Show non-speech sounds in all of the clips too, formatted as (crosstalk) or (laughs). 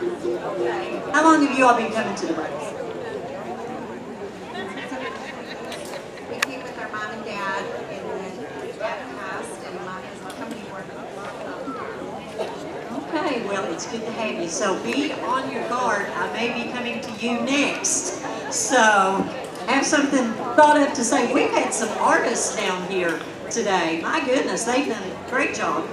How long have you all been coming to the breaks? We came with our mom and dad, and then dad passed, and mom has a company Okay, well, it's good to have you. So be on your guard. I may be coming to you next. So have something thought up to say. We've had some artists down here today. My goodness, they've done a great job.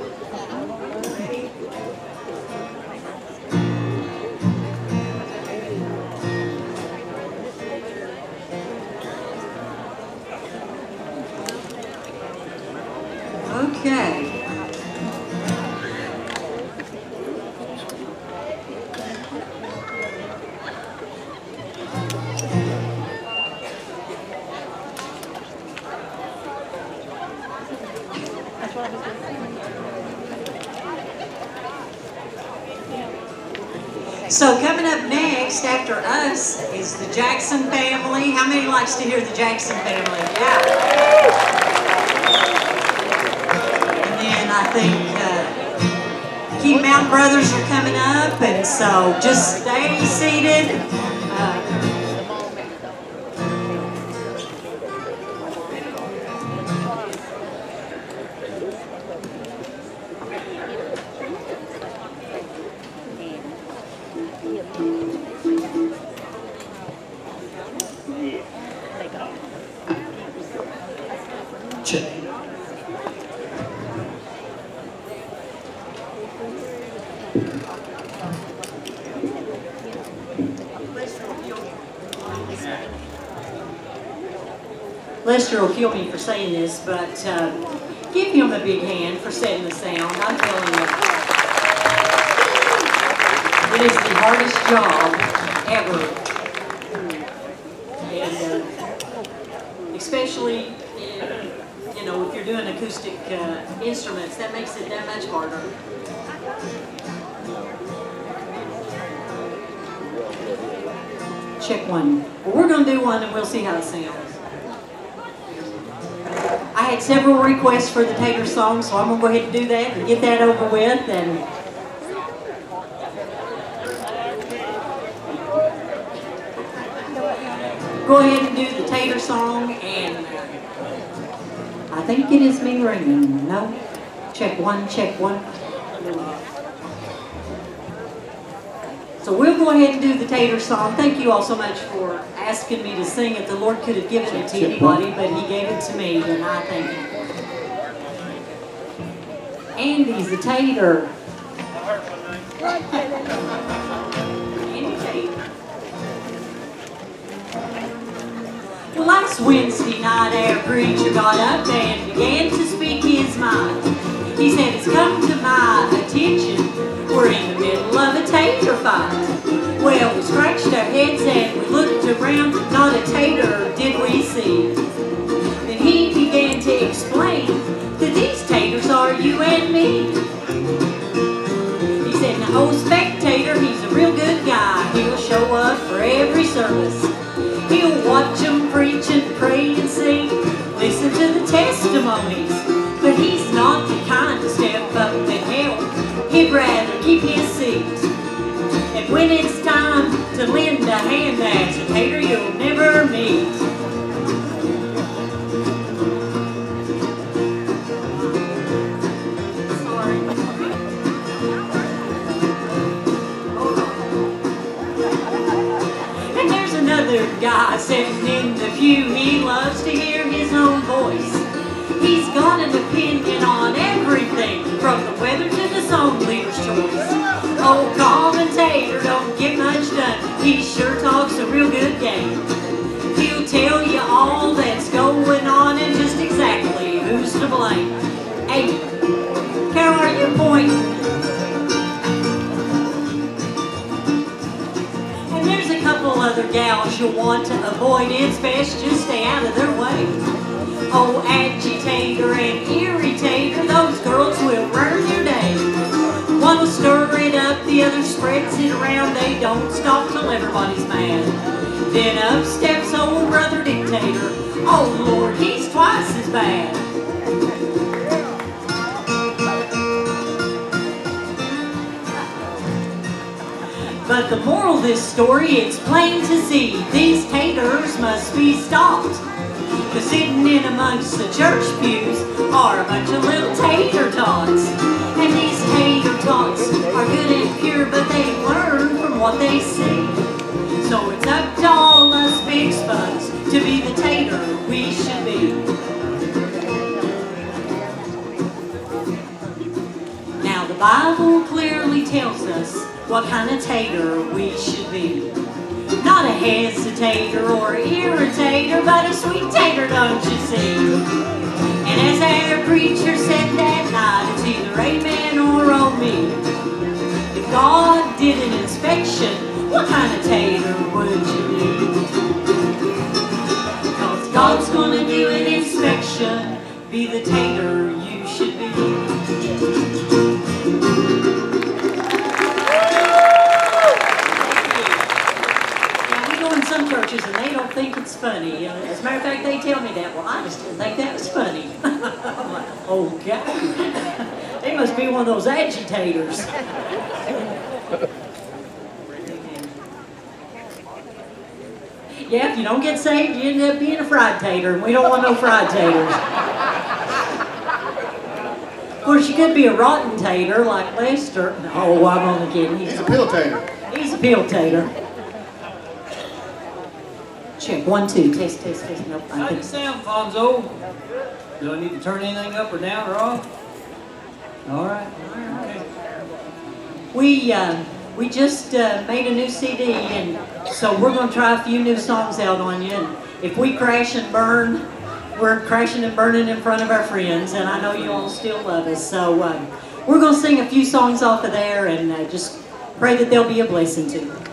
So coming up next after us is the Jackson family. How many likes to hear the Jackson family? Yeah. And then I think uh, Keep Mountain Brothers are coming up, and so just stay seated. Lester will kill me for saying this, but uh, give him a big hand for setting the sound. I'm telling you. It is the hardest job ever. And uh, especially, in, you know, if you're doing acoustic uh, instruments, that makes it that much harder. Check one. We're going to do one and we'll see how it sounds. I had several requests for the Tater song, so I'm going to go ahead and do that and get that over with. And go ahead and do the Tater song. And I think it is me ringing. No? Check one, check one. So we'll go ahead and do the Tater song. Thank you all so much for asking me to sing it. The Lord could have given it to anybody, but He gave it to me, and I thank Him. Andy's a tater. Andy Tater. Well, last Wednesday night, our preacher got up and began to speak his mind. He said, It's come to my attention, we're in the middle of a tater fight. Well, we scratched our heads and we looked around, not a tater did we see. Then he began to explain that these taters are you and me. He said, Now, old spectator, he's a real good guy. He'll show up for every service. He'll watch them preach and pray and sing, when it's time to lend a hand, a tater you'll never meet. And there's another guy sitting in the pew. He loves to hear his own voice. He's got an opinion on everything, from the weather to the leader's choice. Old commentator don't get much done. He sure talks a real good game. He'll tell you all that's going on and just exactly who's to blame. Hey, Carol, are you pointing? And there's a couple other gals you'll want to avoid. It's best just stay out of their way. Oh, agitator and irritator, those girls will ruin your other spreads it around. They don't stop till everybody's mad. Then up steps old brother dictator. Oh Lord, he's twice as bad. But the moral of this story, it's plain to see. These taters must be stopped. Cause sitting in amongst the church pews are a bunch of little tater tots. And these tater tots are good and pure, but they learn from what they see. So it's up to all us big spuds to be the tater we should be. Now the Bible clearly tells us what kind of tater we should be. Not a hesitator or irritator, but a sweet tater, don't you see? And as our preacher said that night, it's either amen or oh me. If God did an inspection, what kind of tater would you be? Cause God's gonna do an inspection, be the tater you should be. And they don't think it's funny. You know, as a matter of fact, they tell me that. Well, I just didn't think that was funny. (laughs) I'm like, oh, okay. they must be one of those agitators. Yeah, if you don't get saved, you end up being a fried tater, and we don't want no fried taters. Of course, you could be a rotten tater like Lester. Oh, I'm only kidding. He's a pill tater. He's a peel tater. Check, one, two, test, test, test, nope, I How do you think. sound, Fonzo? Do I need to turn anything up or down or off? All right. Okay. We, uh, we just uh, made a new CD, and so we're gonna try a few new songs out on you, and if we crash and burn, we're crashing and burning in front of our friends, and I know you all still love us, so, um, we're gonna sing a few songs off of there, and uh, just pray that they'll be a blessing to you.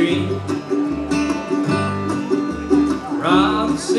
Street. Rocks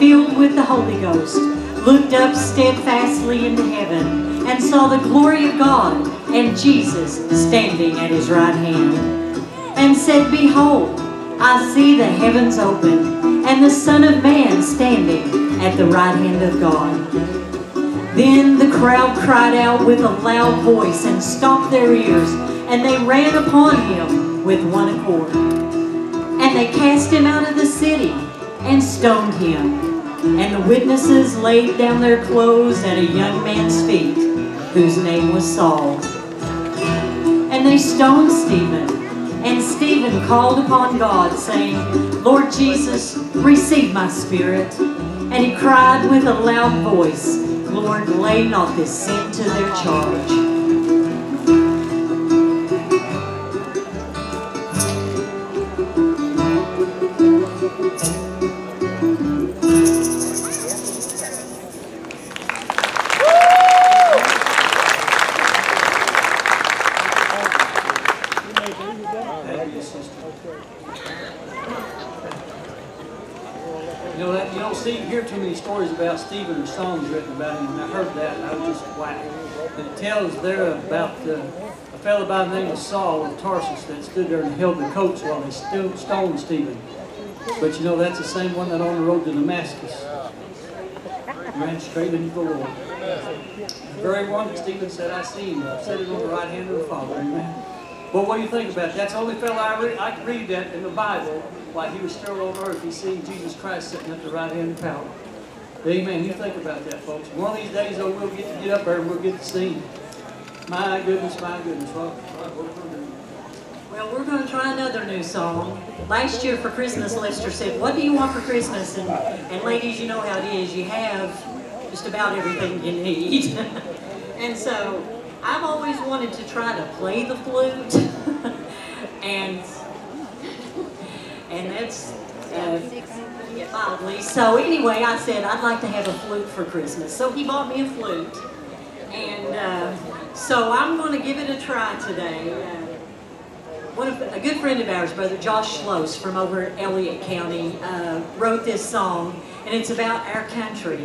filled with the Holy Ghost, looked up steadfastly into heaven and saw the glory of God and Jesus standing at his right hand, and said, Behold, I see the heavens open, and the Son of Man standing at the right hand of God. Then the crowd cried out with a loud voice and stopped their ears, and they ran upon him with one accord. And they cast him out of the city and stoned him. And the witnesses laid down their clothes at a young man's feet, whose name was Saul. And they stoned Stephen. And Stephen called upon God, saying, Lord Jesus, receive my spirit. And he cried with a loud voice, Lord, lay not this sin to their charge. Fellow by the name of Saul of Tarsus that stood there and held the coats while they sto- stoned Stephen. But you know that's the same one that on the road to Damascus ran straight into the Lord. The very one that Stephen said, "I see him, sitting on the right hand of the Father." Amen. But what do you think about it? That's the only fellow I read. I could read that in the Bible while he was still on earth. He's seeing Jesus Christ sitting at the right hand of power. Amen. You think about that, folks. One of these days, though, we'll get to get up there and we'll get to see him. My goodness, my goodness. Well. Well, we're going to try another new song. Last year for Christmas, Lester said, what do you want for Christmas? And, and ladies, you know how it is. You have just about everything you need. (laughs) and so I've always wanted to try to play the flute. (laughs) and and that's uh, mildly. So anyway, I said I'd like to have a flute for Christmas. So he bought me a flute. And uh, so I'm going to give it a try today. Uh, one of, a good friend of ours, Brother Josh Schloss from over in Elliott County, uh, wrote this song, and it's about our country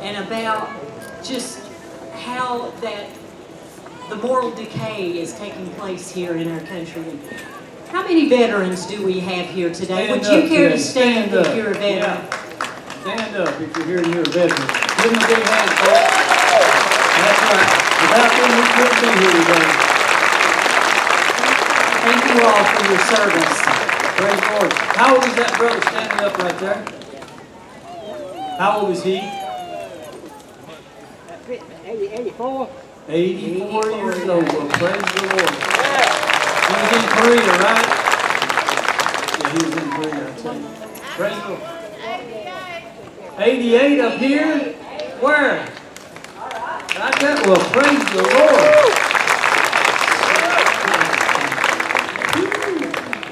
and about just how that the moral decay is taking place here in our country. How many veterans do we have here today? Stand Would you care to stand, Stand if up. you're a veteran? Yeah. Stand up if you're here and you're a veteran. Give them a big hand, folks. That's right. Without them, we couldn't be here today. Thank you all for your service. Praise the Lord. How old is that brother standing up right there? How old is he? 84. 84 years old. Well, praise the Lord. He was in Korea, right? Yeah, he was in Korea. I tell you. Praise the Lord. 88 up here? Where? Right there? Well, praise the Lord.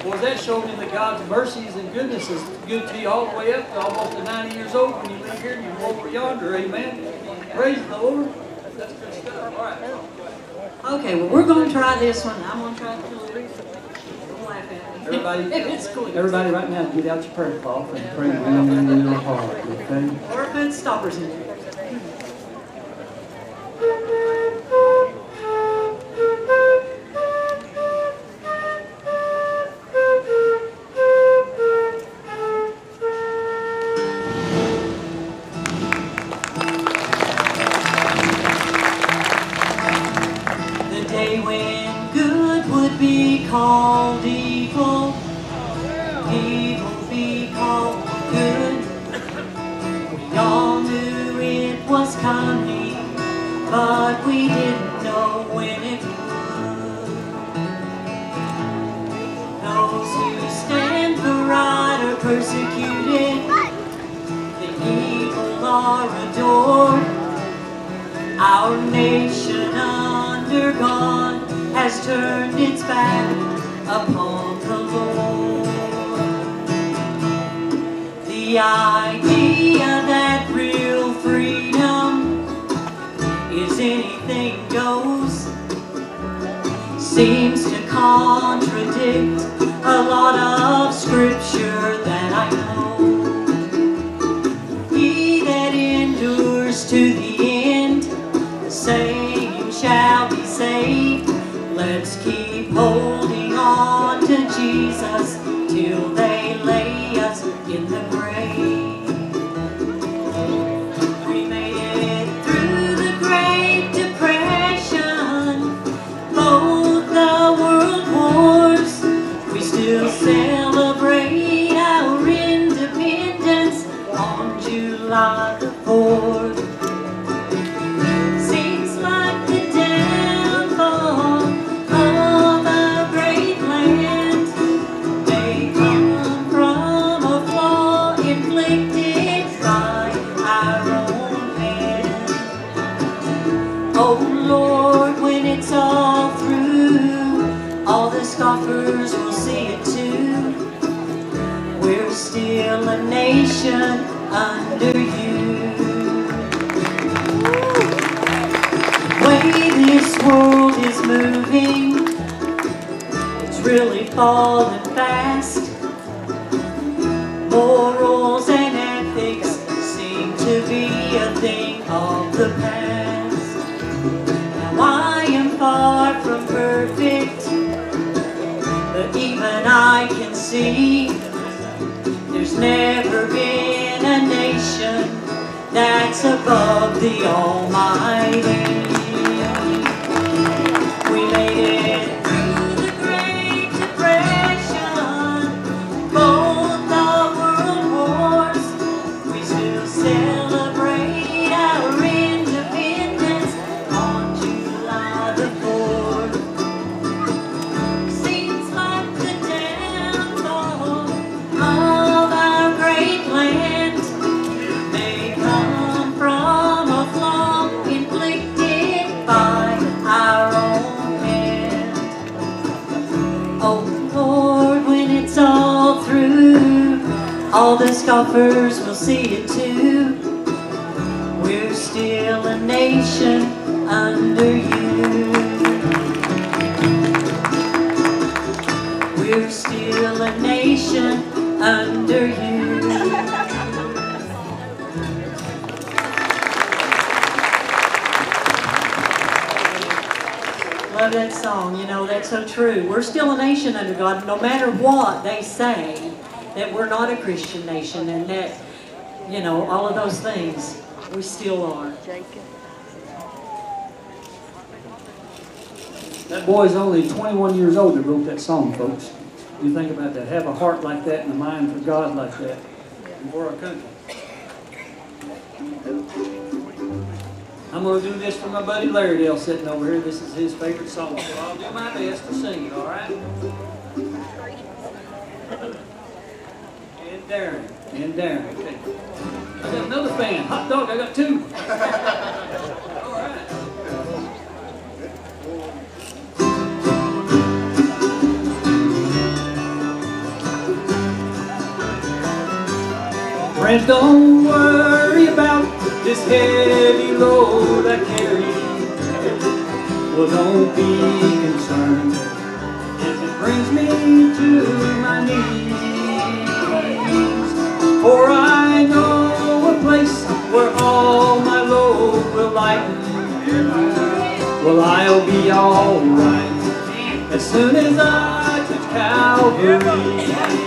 Well, that showed me that God's mercies and goodness is good to you all the way up to almost to 90 years old when you leave here and you go over yonder. Amen. Praise the Lord. That's good stuff. All right. Okay, well, we're going to try this one. I'm going to try it too. Don't laugh at me. Everybody, (laughs) everybody right now, get out your prayer cloth and pray real, real hard, okay? Or put stoppers in there. Our nation under God has turned its back upon the Lord. The idea that real freedom is anything goes seems to contradict a lot of scripture that I July the falling fast. Morals and ethics seem to be a thing of the past. Now I am far from perfect, but even I can see there's never been a nation that's above the Almighty. Will see it too. We're still a nation under you. We're still a nation under you. Love that song, you know, that's so true. We're still a nation under God, no matter what they say, that we're not a Christian nation and that, you know, all of those things, we still are. That boy's only 21 years old that wrote that song, folks. You think about that. Have a heart like that and a mind for God like that and for our country. I'm going to do this for my buddy Larry Dale sitting over here. This is his favorite song, so I'll do my best to sing it, all right? Darren, and Darren. Okay. I got another fan. Hot dog, I got two. (laughs) all right. Friends, don't worry about this heavy load I carry. Well, don't be concerned if it brings me to my knees. For I know a place where all my load will lighten. Well, I'll be alright as soon as I touch Calvary.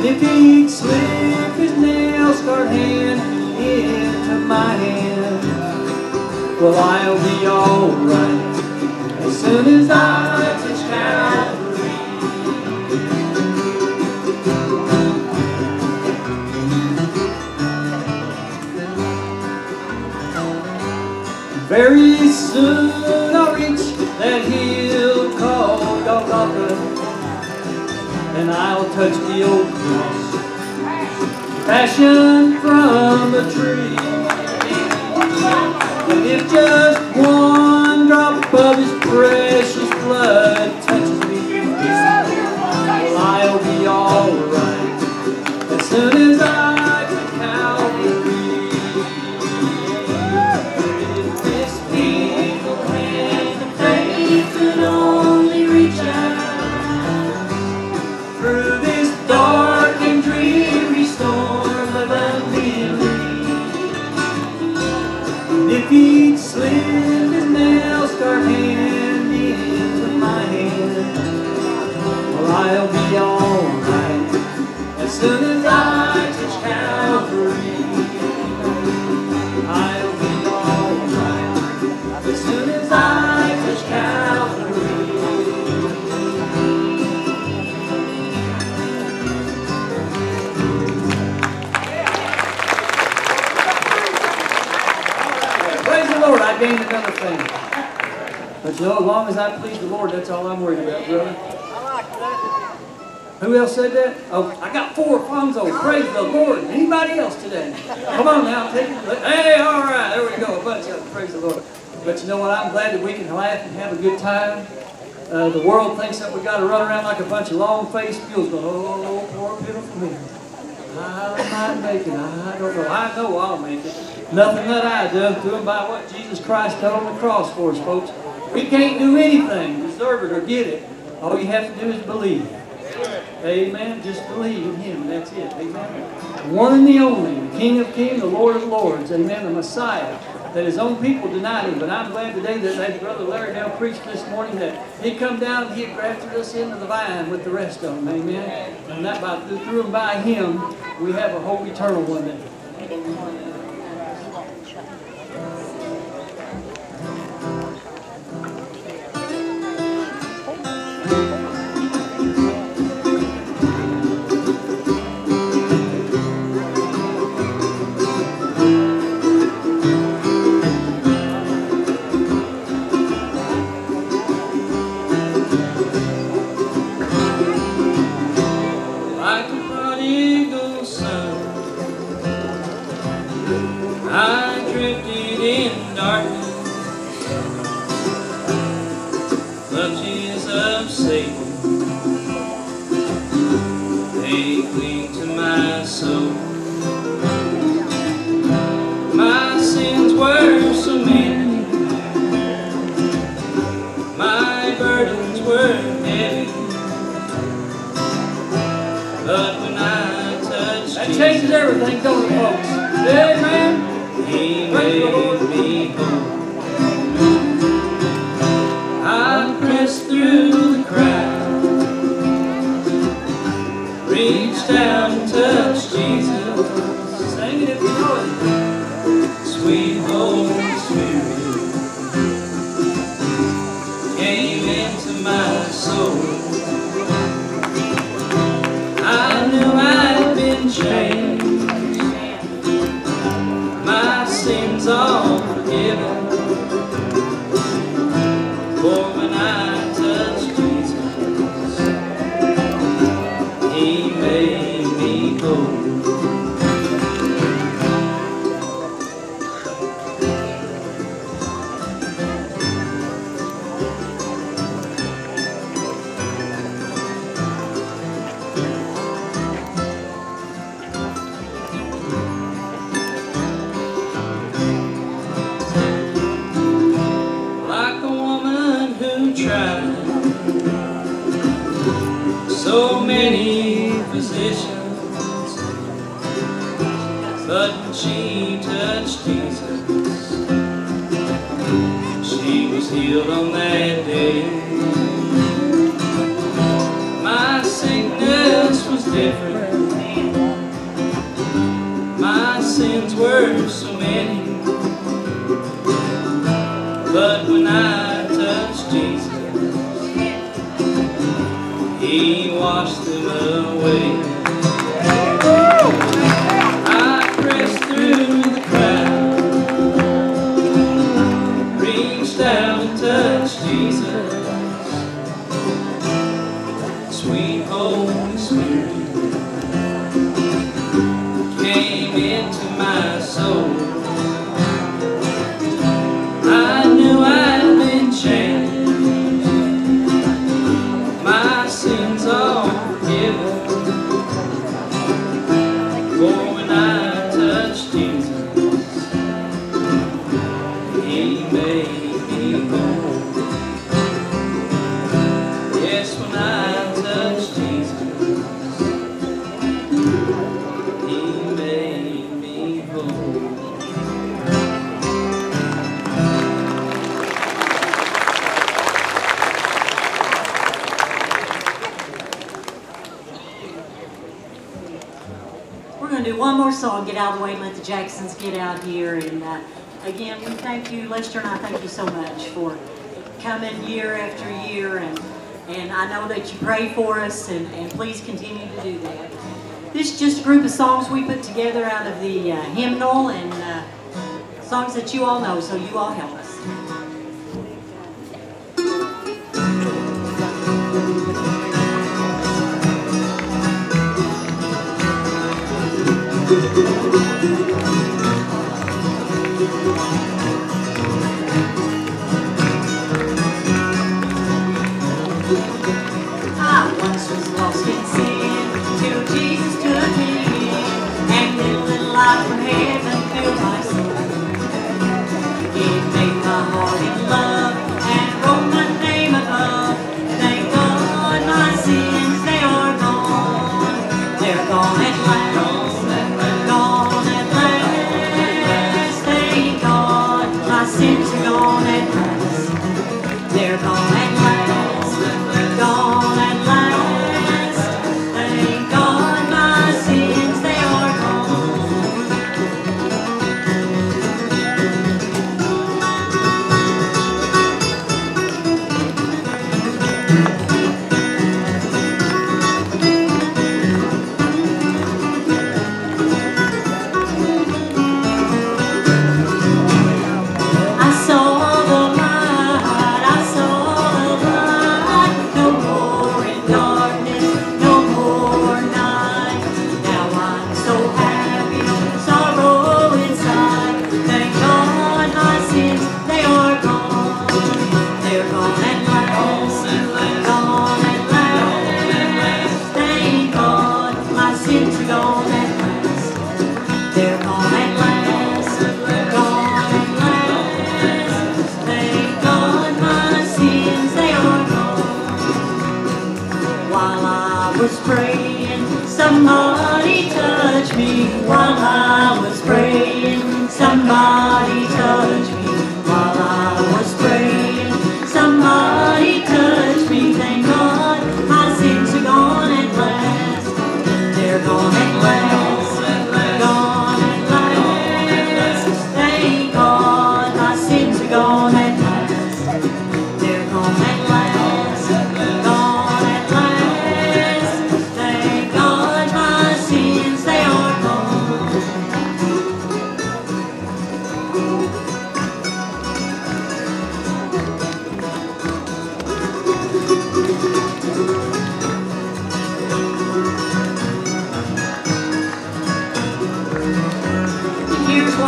And if he'd slip his nail scarred hand into my hand, well, I'll be alright as soon as I touch Calvary. Very soon I'll reach that hill called Golgotha, and I'll touch the old fashioned from a tree. And if just Who else said that? Oh, I got four Alfonso. Praise the Lord. Anybody else today? Come on now, take it. Hey, all right, there we go. A bunch of them. Praise the Lord. But you know what? I'm glad that we can laugh and have a good time. Uh, the world thinks that we got to run around like a bunch of long-faced mules going, oh, poor pitiful me. I might make it. I don't know. I know I'll make it. Nothing that I do, doing by what Jesus Christ did on the cross for us, folks. We can't do anything, deserve it or get it. All you have to do is believe. Amen. Just believe in Him. That's it. Amen. One and the only, King of Kings, the Lord of Lords. Amen. The Messiah. That his own people denied him. But I'm glad today that that Brother Larry Dale preached this morning that he come down and he grafted us into the vine with the rest of them. Amen. And that by through and by him, we have a hope eternal one day. Yeah. Into my soul. Get out here. And uh, again, we thank you, Lester and I thank you so much for coming year after year. And, and I know that you pray for us, and, and please continue to do that. This is just a group of songs we put together out of the uh, hymnal and uh, songs that you all know, so you all help us. Thank you. Thank you. their.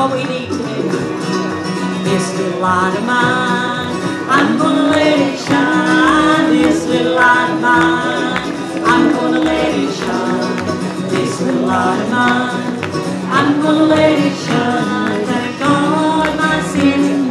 all we need to. This little light of mine, I'm gonna let it shine. This little light of mine, I'm gonna let it shine. This little light of mine, I'm gonna let it shine. Thank God my sins